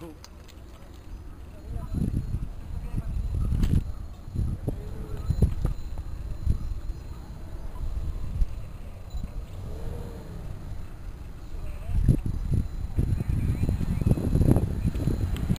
hope.